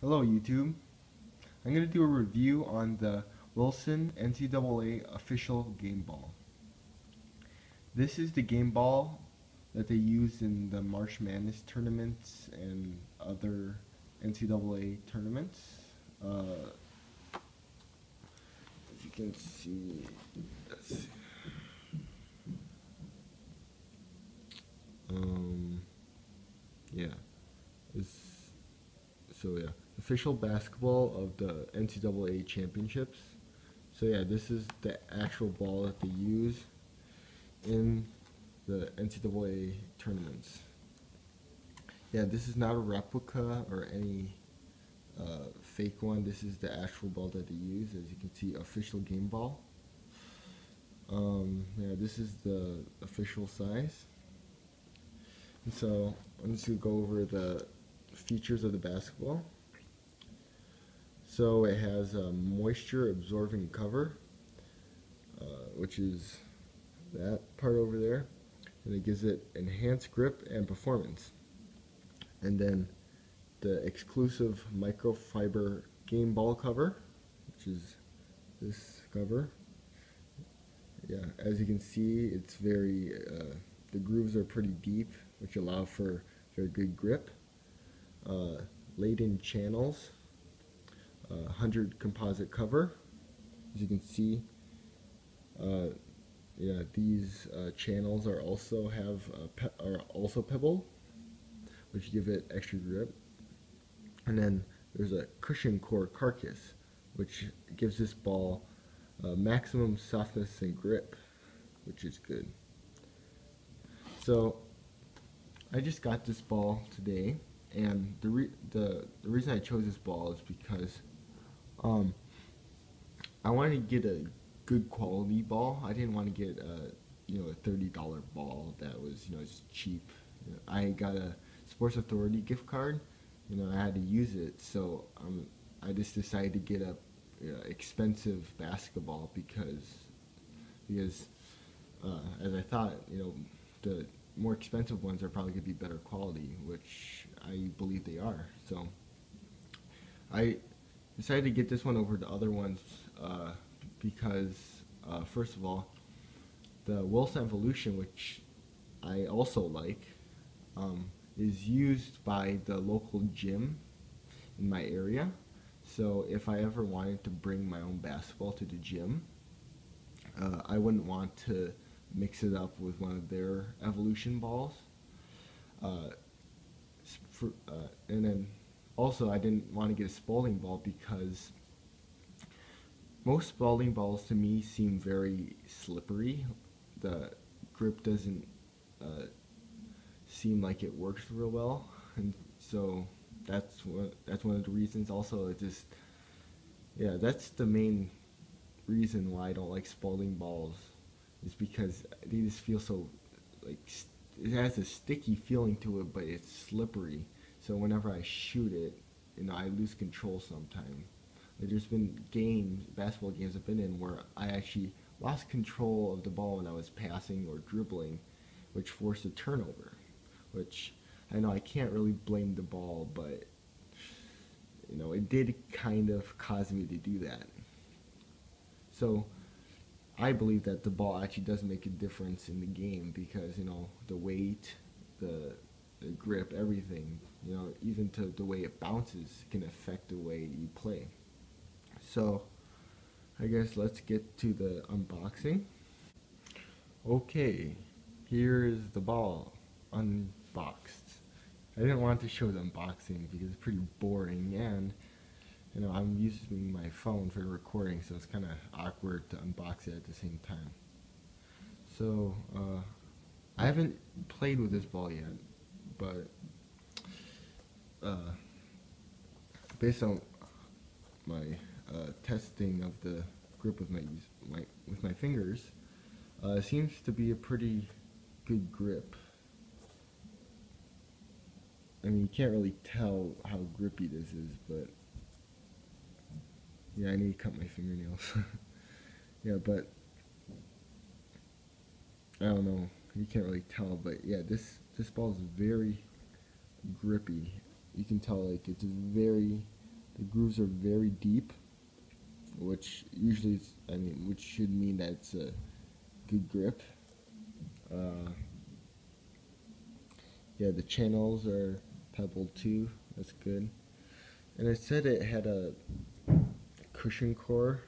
Hello YouTube. I'm going to do a review on the Wilson NCAA official game ball. This is the game ball that they use in the March Madness tournaments and other NCAA tournaments. Uh, as you can see, see. Um, yeah. It's, so yeah official basketball of the NCAA championships. So yeah, this is the actual ball that they use in the NCAA tournaments. Yeah, this is not a replica or any uh, fake one. This is the actual ball that they use. As you can see, official game ball. Um, yeah, this is the official size. And so I'm just going to go over the features of the basketball. So it has a moisture absorbing cover, uh, which is that part over there, and it gives it enhanced grip and performance. And then the exclusive microfiber game ball cover, which is this cover. Yeah, as you can see, it's very, uh, the grooves are pretty deep, which allow for very good grip. Uh, laid-in channels 100 composite cover. As you can see, uh, yeah, these uh, channels are also have uh, are also pebble, which give it extra grip. And then there's a cushion core carcass, which gives this ball uh, maximum softness and grip, which is good. So I just got this ball today, and the the the reason I chose this ball is because um, I wanted to get a good quality ball. I didn't want to get a you know a thirty dollar ball that was you know just cheap. I got a Sports Authority gift card. You know I had to use it, so um, I just decided to get a you know, expensive basketball because because uh, as I thought you know the more expensive ones are probably going to be better quality, which I believe they are. So I decided to get this one over the other ones uh, because, uh, first of all, the Wilson Evolution, which I also like, um, is used by the local gym in my area. So if I ever wanted to bring my own basketball to the gym, uh, I wouldn't want to mix it up with one of their evolution balls. Uh, for, uh, and then also, I didn't want to get a Spalding ball because most Spalding balls to me seem very slippery. The grip doesn't uh, seem like it works real well, and so that's what that's one of the reasons. Also, it just yeah, that's the main reason why I don't like Spalding balls is because they just feel so like it has a sticky feeling to it, but it's slippery. So whenever I shoot it, you know, I lose control sometimes. Like there's been games, basketball games I've been in where I actually lost control of the ball when I was passing or dribbling, which forced a turnover. Which I know I can't really blame the ball, but you know, it did kind of cause me to do that. So I believe that the ball actually does make a difference in the game because, you know, the weight, the the grip, everything, you know, even to the way it bounces can affect the way you play. So, I guess let's get to the unboxing. Okay, here is the ball unboxed. I didn't want to show the unboxing because it's pretty boring and you know I'm using my phone for the recording so it's kind of awkward to unbox it at the same time. So uh, I haven't played with this ball yet but uh, based on my uh, testing of the grip with my, my with my fingers, uh, seems to be a pretty good grip. I mean, you can't really tell how grippy this is, but yeah, I need to cut my fingernails. yeah, but I don't know. You can't really tell, but yeah, this this ball is very grippy. You can tell like it's very the grooves are very deep, which usually, is, I mean, which should mean that it's a good grip. Uh, yeah, the channels are pebbled too. That's good. And I said it had a cushion core.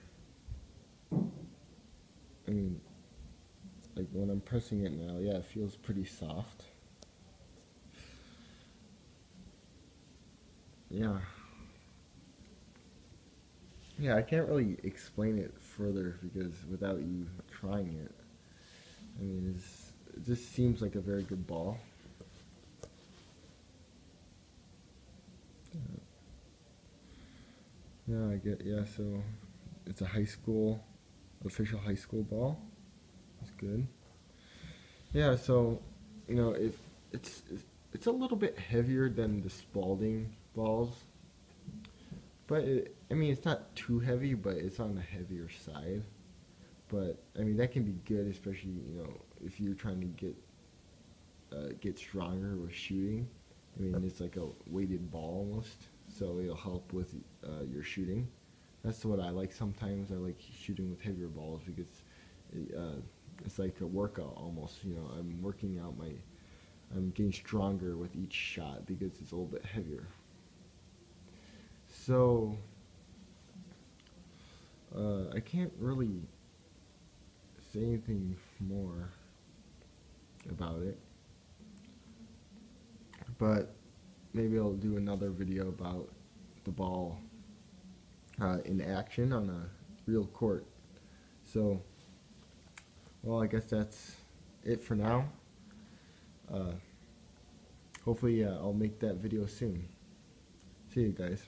I mean, like when I'm pressing it now, yeah, it feels pretty soft. Yeah. Yeah, I can't really explain it further because without you trying it. I mean, it just seems like a very good ball. Yeah, I get, yeah, so it's a high school, official high school ball. It's good. Yeah, so, you know, if it's, it's a little bit heavier than the Spalding balls. But, it, I mean, it's not too heavy, but it's on the heavier side. But, I mean, that can be good, especially, you know, if you're trying to get, uh, get stronger with shooting. I mean, it's like a weighted ball almost so it'll help with uh, your shooting. That's what I like sometimes. I like shooting with heavier balls because it, uh, it's like a workout almost. You know, I'm working out my, I'm getting stronger with each shot because it's a little bit heavier. So uh, I can't really say anything more about it, but maybe I'll do another video about the ball uh, in action on a real court. So, well, I guess that's it for now. Uh, hopefully, uh, I'll make that video soon. See you guys.